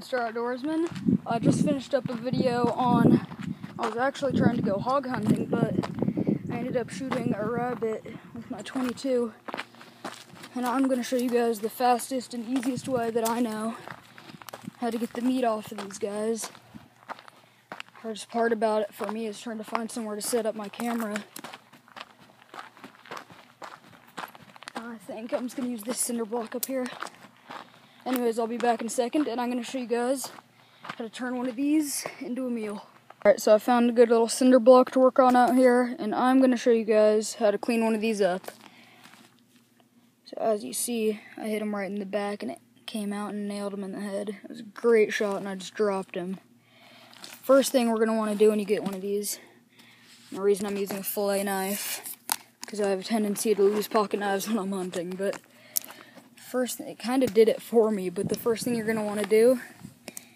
Lonestar Outdoorsmen. I just finished up a video on. I was actually trying to go hog hunting, but I ended up shooting a rabbit with my 22. And I'm going to show you guys the fastest and easiest way that I know how to get the meat off of these guys. Hardest part about it for me is trying to find somewhere to set up my camera. I think I'm just going to use this cinder block up here. Anyways, I'll be back in a second, and I'm going to show you guys how to turn one of these into a meal. Alright, so I found a good little cinder block to work on out here, and I'm going to show you guys how to clean one of these up. So as you see, I hit him right in the back, and it came out and nailed him in the head. It was a great shot, and I just dropped him. First thing we're going to want to do when you get one of these, the reason I'm using a fillet knife, because I have a tendency to lose pocket knives when I'm hunting, but first, it kind of did it for me, but the first thing you're going to want to do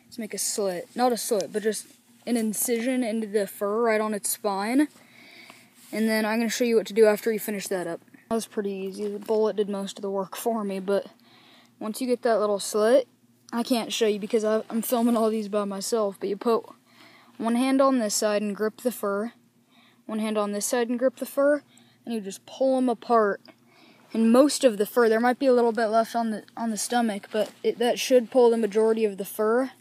is make a slit. Not a slit, but just an incision into the fur right on its spine. And then I'm going to show you what to do after you finish that up. That was pretty easy. The bullet did most of the work for me, but once you get that little slit, I can't show you because I'm filming all these by myself, but you put one hand on this side and grip the fur, one hand on this side and grip the fur, and you just pull them apart and most of the fur. There might be a little bit left on the on the stomach, but it, that should pull the majority of the fur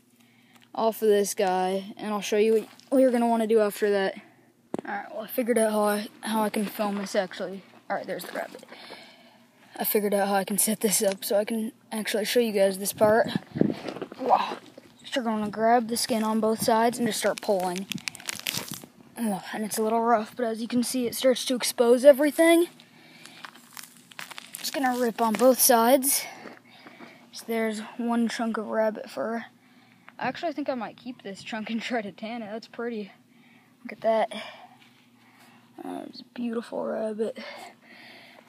off of this guy. And I'll show you what, you're gonna want to do after that. All right. Well, I figured out how I how I can film this actually. All right, there's the rabbit. I figured out how I can set this up so I can actually show you guys this part. Wow. You're gonna grab the skin on both sides and just start pulling. And it's a little rough, but as you can see, it starts to expose everything gonna rip on both sides. So there's one chunk of rabbit fur. I actually, think I might keep this chunk and try to tan it. That's pretty. Look at that. That's a beautiful rabbit.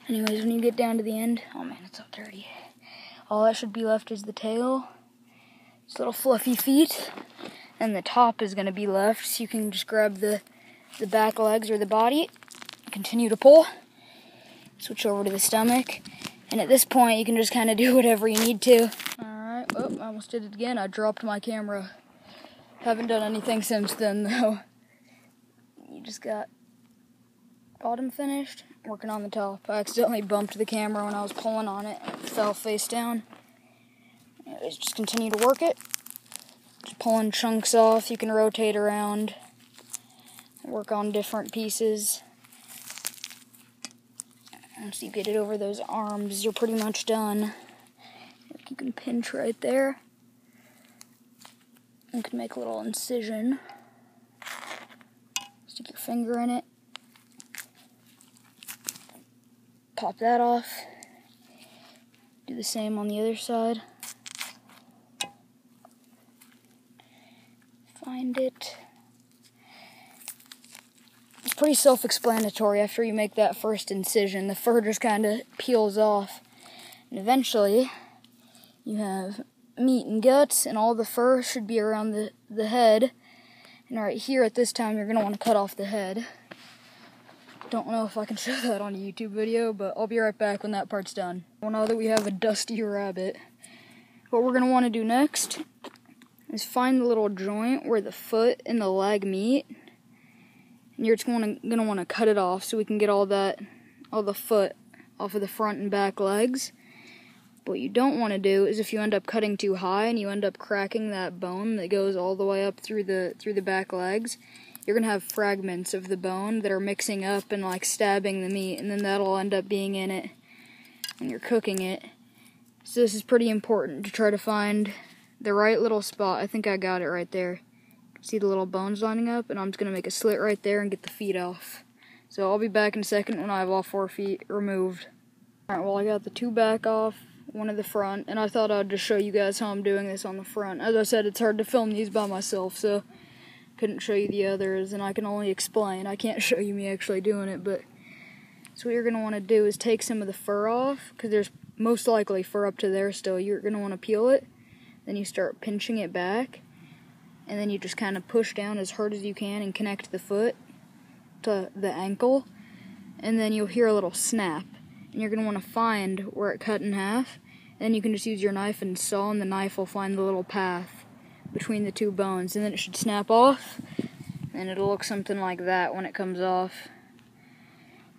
Anyways, when you get down to the end, oh man, it's so dirty. All that should be left is the tail, its little fluffy feet, and the top is gonna be left. So you can just grab the the back legs or the body, continue to pull switch over to the stomach. And at this point, you can just kind of do whatever you need to. Alright, oh, I almost did it again. I dropped my camera. Haven't done anything since then, though. You just got bottom finished, working on the top. I accidentally bumped the camera when I was pulling on it. It fell face down. Anyways, just continue to work it. Just pulling chunks off. You can rotate around. Work on different pieces. Once you get it over those arms, you're pretty much done. You can pinch right there. You can make a little incision. Stick your finger in it. Pop that off. Do the same on the other side. Find it pretty self-explanatory after you make that first incision. The fur just kind of peels off. And eventually, you have meat and guts, and all the fur should be around the, the head. And right here at this time, you're going to want to cut off the head. Don't know if I can show that on a YouTube video, but I'll be right back when that part's done. Well, now that we have a dusty rabbit, what we're going to want to do next is find the little joint where the foot and the leg meet and you're just gonna, gonna want to cut it off so we can get all that, all the foot off of the front and back legs. What you don't want to do is if you end up cutting too high and you end up cracking that bone that goes all the way up through the through the back legs, you're gonna have fragments of the bone that are mixing up and like stabbing the meat, and then that'll end up being in it when you're cooking it. So this is pretty important to try to find the right little spot. I think I got it right there. See the little bones lining up? And I'm just going to make a slit right there and get the feet off. So I'll be back in a second when I have all four feet removed. Alright, well I got the two back off, one of the front, and I thought I'd just show you guys how I'm doing this on the front. As I said, it's hard to film these by myself, so couldn't show you the others, and I can only explain. I can't show you me actually doing it, but so what you're going to want to do is take some of the fur off, because there's most likely fur up to there still. You're going to want to peel it, then you start pinching it back, and then you just kind of push down as hard as you can and connect the foot to the ankle, and then you'll hear a little snap. And you're going to want to find where it cut in half and Then you can just use your knife and saw, and the knife will find the little path between the two bones, and then it should snap off, and it'll look something like that when it comes off.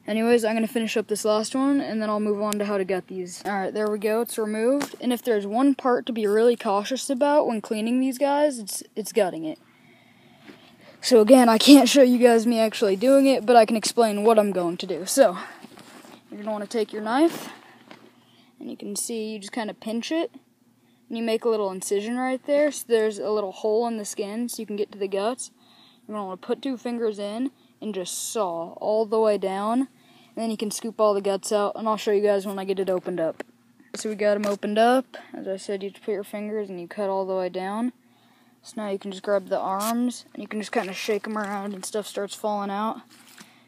Anyways, I'm going to finish up this last one, and then I'll move on to how to gut these. Alright, there we go, it's removed. And if there's one part to be really cautious about when cleaning these guys, it's, it's gutting it. So again, I can't show you guys me actually doing it, but I can explain what I'm going to do. So, you're going to want to take your knife, and you can see you just kind of pinch it, and you make a little incision right there, so there's a little hole in the skin so you can get to the guts. You're going to want to put two fingers in, and just saw all the way down. And then you can scoop all the guts out, and I'll show you guys when I get it opened up. So we got them opened up. As I said, you just put your fingers and you cut all the way down. So now you can just grab the arms, and you can just kind of shake them around and stuff starts falling out.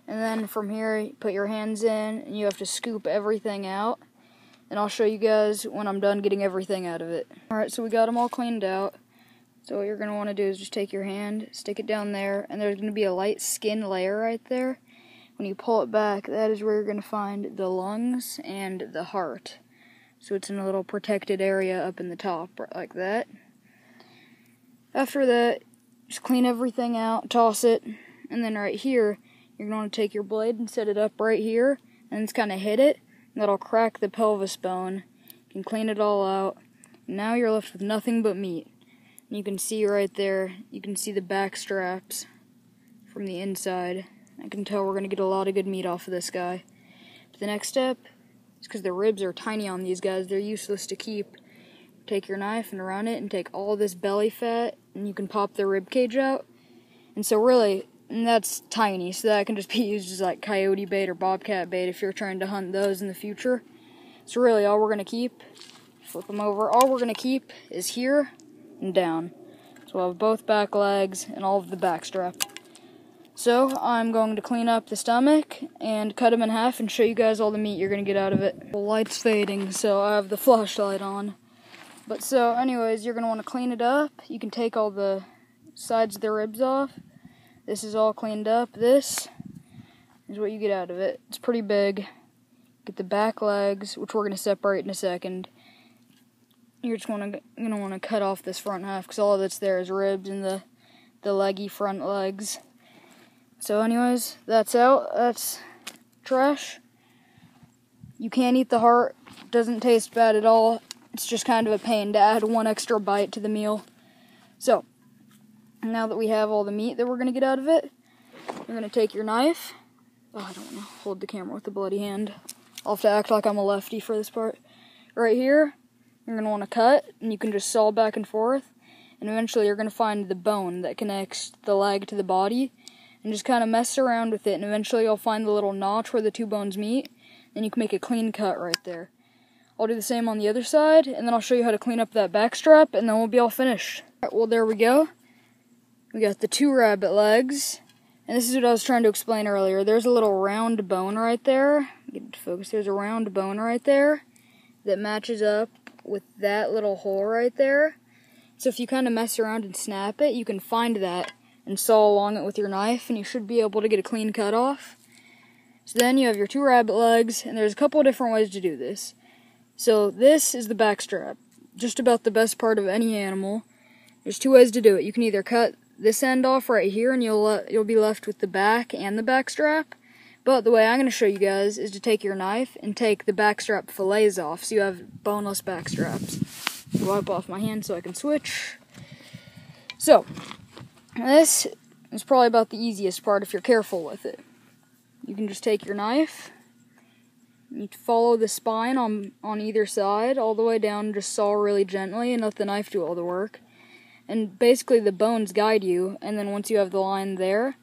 And then from here, you put your hands in, and you have to scoop everything out. And I'll show you guys when I'm done getting everything out of it. Alright, so we got them all cleaned out. So what you're going to want to do is just take your hand, stick it down there, and there's going to be a light skin layer right there. When you pull it back, that is where you're going to find the lungs and the heart. So it's in a little protected area up in the top, like that. After that, just clean everything out, toss it, and then right here, you're going to take your blade and set it up right here, and just kind of hit it, and that'll crack the pelvis bone. You can clean it all out. Now you're left with nothing but meat. And you can see right there, you can see the back straps from the inside. I can tell we're going to get a lot of good meat off of this guy. But the next step is because the ribs are tiny on these guys, they're useless to keep. Take your knife and run it and take all this belly fat and you can pop the rib cage out. And so really, and that's tiny, so that can just be used as like coyote bait or bobcat bait if you're trying to hunt those in the future. So really all we're going to keep, flip them over, all we're going to keep is here and down. So we'll have both back legs and all of the back strap. So I'm going to clean up the stomach and cut them in half and show you guys all the meat you're going to get out of it. The light's fading, so I have the flashlight on. But so anyways, you're going to want to clean it up. You can take all the sides of the ribs off. This is all cleaned up. This is what you get out of it. It's pretty big. Get the back legs, which we're going to separate in a second you're just gonna gonna want to cut off this front half because all that's there is ribs and the the leggy front legs. So, anyways, that's out. That's trash. You can't eat the heart. Doesn't taste bad at all. It's just kind of a pain to add one extra bite to the meal. So, now that we have all the meat that we're gonna get out of it, you're gonna take your knife. Oh, I don't want to hold the camera with a bloody hand. I'll have to act like I'm a lefty for this part. Right here, you're going to want to cut, and you can just saw back and forth. And eventually, you're going to find the bone that connects the leg to the body, and just kind of mess around with it. And eventually, you'll find the little notch where the two bones meet, and you can make a clean cut right there. I'll do the same on the other side, and then I'll show you how to clean up that back strap, and then we'll be all finished. Right, well, there we go. We got the two rabbit legs. And this is what I was trying to explain earlier. There's a little round bone right there. Get to focus. There's a round bone right there that matches up with that little hole right there. So if you kind of mess around and snap it, you can find that and saw along it with your knife, and you should be able to get a clean cut off. So then you have your two rabbit legs, and there's a couple different ways to do this. So this is the back strap, just about the best part of any animal. There's two ways to do it. You can either cut this end off right here, and you'll uh, you'll be left with the back and the back strap, but the way I'm going to show you guys is to take your knife and take the backstrap fillets off so you have boneless backstraps. Wipe off my hand so I can switch. So, this is probably about the easiest part if you're careful with it. You can just take your knife, you follow the spine on, on either side all the way down, just saw really gently and let the knife do all the work. And basically the bones guide you, and then once you have the line there,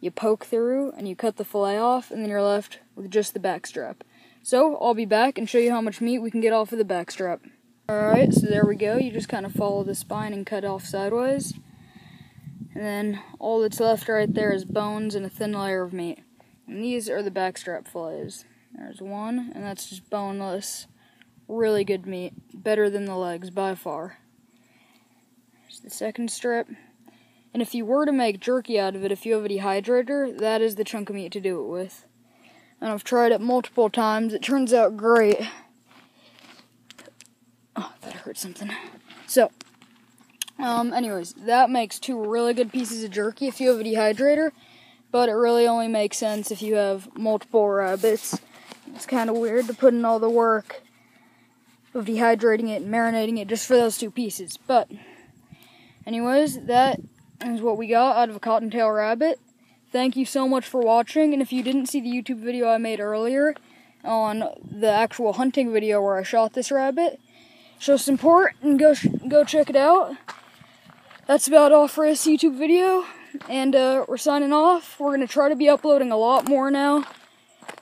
you poke through and you cut the fillet off, and then you're left with just the back strap. So, I'll be back and show you how much meat we can get off of the back strap. Alright, so there we go. You just kind of follow the spine and cut off sideways. And then all that's left right there is bones and a thin layer of meat. And these are the backstrap fillets. There's one, and that's just boneless. Really good meat. Better than the legs by far. There's the second strip. And if you were to make jerky out of it, if you have a dehydrator, that is the chunk of meat to do it with. And I've tried it multiple times. It turns out great. Oh, that hurt something. So, um, anyways, that makes two really good pieces of jerky if you have a dehydrator, but it really only makes sense if you have multiple rabbits. It's kind of weird to put in all the work of dehydrating it and marinating it just for those two pieces. But, anyways, that is what we got out of a cottontail rabbit. Thank you so much for watching, and if you didn't see the YouTube video I made earlier on the actual hunting video where I shot this rabbit, show some support and go go check it out. That's about all for this YouTube video, and uh, we're signing off. We're gonna try to be uploading a lot more now.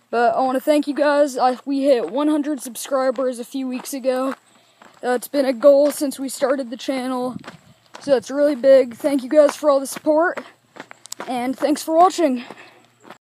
But I want to thank you guys. I, we hit 100 subscribers a few weeks ago. Uh, it's been a goal since we started the channel. So that's really big. Thank you guys for all the support. And thanks for watching.